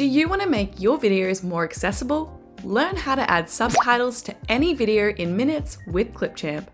Do you want to make your videos more accessible? Learn how to add subtitles to any video in minutes with Clipchamp.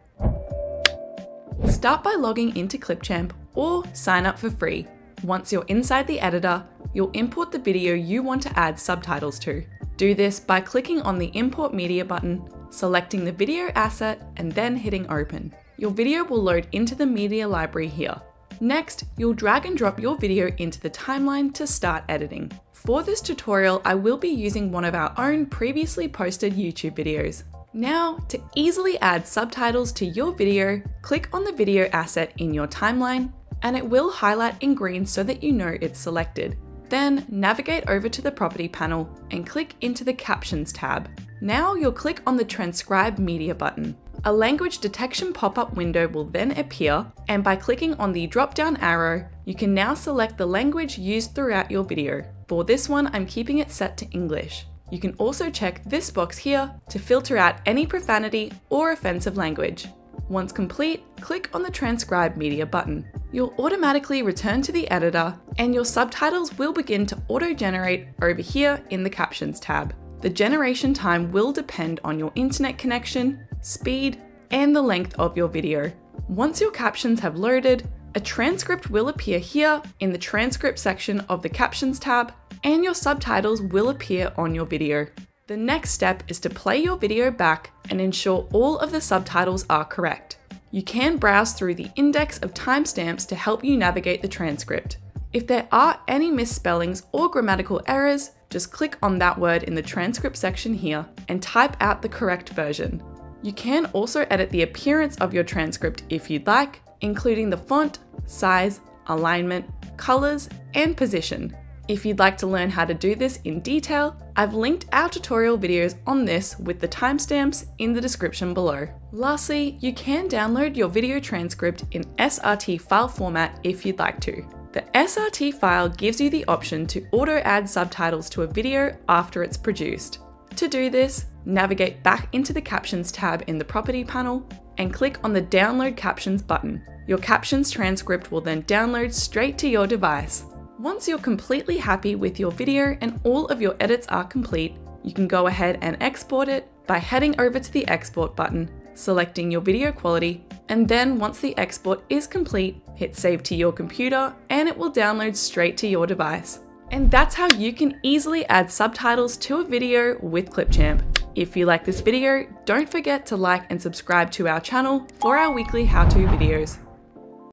Start by logging into Clipchamp or sign up for free. Once you're inside the editor, you'll import the video you want to add subtitles to. Do this by clicking on the Import Media button, selecting the video asset, and then hitting Open. Your video will load into the media library here. Next, you'll drag and drop your video into the timeline to start editing. For this tutorial, I will be using one of our own previously posted YouTube videos. Now, to easily add subtitles to your video, click on the video asset in your timeline, and it will highlight in green so that you know it's selected. Then navigate over to the property panel and click into the Captions tab. Now you'll click on the Transcribe Media button. A language detection pop-up window will then appear, and by clicking on the drop-down arrow, you can now select the language used throughout your video. For this one, I'm keeping it set to English. You can also check this box here to filter out any profanity or offensive language. Once complete, click on the Transcribe Media button. You'll automatically return to the editor and your subtitles will begin to auto-generate over here in the Captions tab. The generation time will depend on your internet connection, speed, and the length of your video. Once your captions have loaded, a transcript will appear here in the transcript section of the Captions tab, and your subtitles will appear on your video. The next step is to play your video back and ensure all of the subtitles are correct. You can browse through the index of timestamps to help you navigate the transcript. If there are any misspellings or grammatical errors, just click on that word in the transcript section here and type out the correct version. You can also edit the appearance of your transcript if you'd like, including the font, size, alignment, colors, and position. If you'd like to learn how to do this in detail, I've linked our tutorial videos on this with the timestamps in the description below. Lastly, you can download your video transcript in SRT file format if you'd like to. The SRT file gives you the option to auto add subtitles to a video after it's produced. To do this, navigate back into the Captions tab in the Property panel and click on the Download Captions button. Your Captions transcript will then download straight to your device. Once you're completely happy with your video and all of your edits are complete, you can go ahead and export it by heading over to the Export button, selecting your video quality, and then once the export is complete, hit Save to your computer and it will download straight to your device. And that's how you can easily add subtitles to a video with Clipchamp. If you like this video, don't forget to like and subscribe to our channel for our weekly how-to videos.